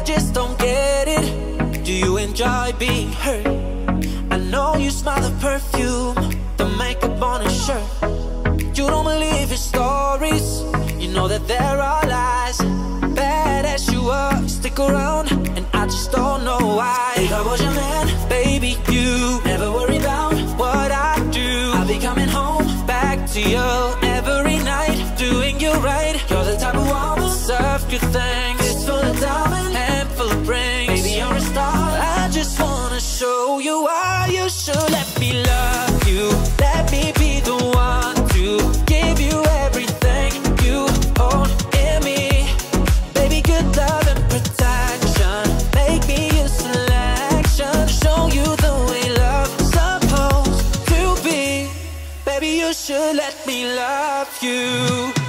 I just don't get it. Do you enjoy being hurt? I know you smell the perfume, the makeup on his shirt. You don't believe his stories, you know that there are lies. Bad as you are, stick around, and I just don't know why. If I was your man, baby, you never worry about what I do. I'll be coming home back to you just wanna show you why you should let me love you. Let me be the one to give you everything you own in me. Baby, good love and protection. Make me your selection. Show you the way love's supposed to be. Baby, you should let me love you.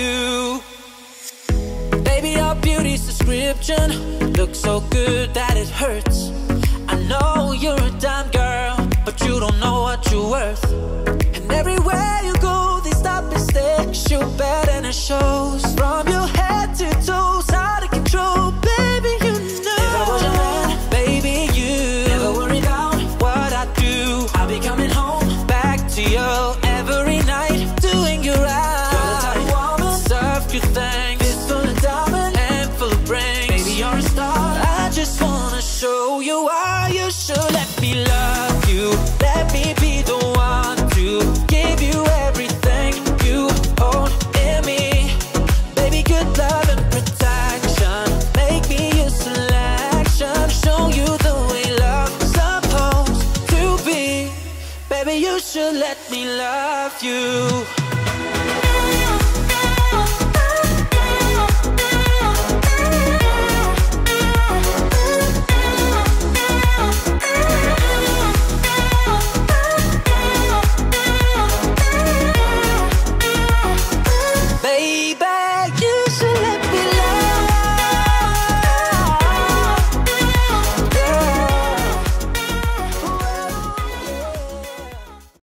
You. Baby, your beauty's description looks so good that it hurts. I know you're a damn girl, but you don't know what you're worth. And everywhere you go, they stop and stare. you're better than it shows. Let me love you. Let me be the one to give you everything you own in me. Baby, good love and protection. Make me your selection. Show you the way love's supposed to be. Baby, you should let me love you.